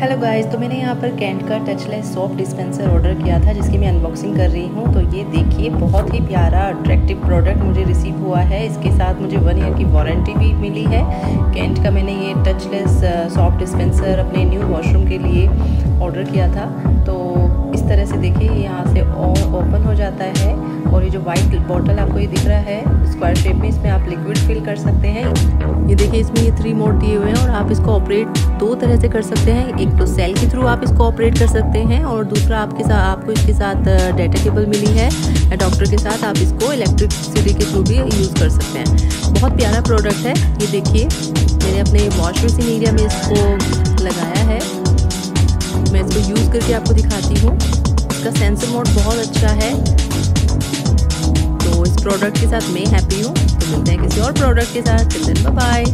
Hello guys तो मैंने यहाँ पर कैंट का टचलेस सॉप डिस्पेंसर ऑर्डर किया था, जिसकी मैं अनबॉक्सिंग कर रही हूँ। तो ये देखिए, बहुत ही प्यारा अट्रैक्टिव प्रोडक्ट मुझे रिसीव हुआ है। इसके साथ मुझे वन ईयर की वारंटी भी मिली है। कैंट का मैंने ये टचलेस सॉप डिस्पेंसर अपने न्यू वॉशरूम के लिए ऑर्डर किया था। तो इस तरह से देखिए, यहाँ से ओपन हो जाता है। जो वाइट बॉटल आपको ये दिख रहा है स्क्वायर शेप में इसमें आप लिक्विड फिल कर सकते हैं। ये देखिए इसमें ये थ्री मोड दिए हुए हैं और आप इसको ऑपरेट दो तरह से कर सकते हैं। एक तो सेल के थ्रू आप इसको ऑपरेट कर सकते हैं और दूसरा आपके साथ, आपको इसके साथ डाटा केबल मिली है। डॉक्टर के साथ आप इसको इलेक्ट्रिसिटी के थ्रू भी यूज़ कर सकते हैं। बहुत प्यारा प्रोडक्ट है। ये देखिए, मैंने अपने वॉश बेसिन एरिया में इसको लगाया है। मैं इसको यूज़ करके आपको दिखाती हूँ। इसका सेंसर मोड बहुत अच्छा है। प्रोडक्ट के साथ मैं हैप्पी हूँ। तो मिलते हैं किसी और प्रोडक्ट के साथ। बाय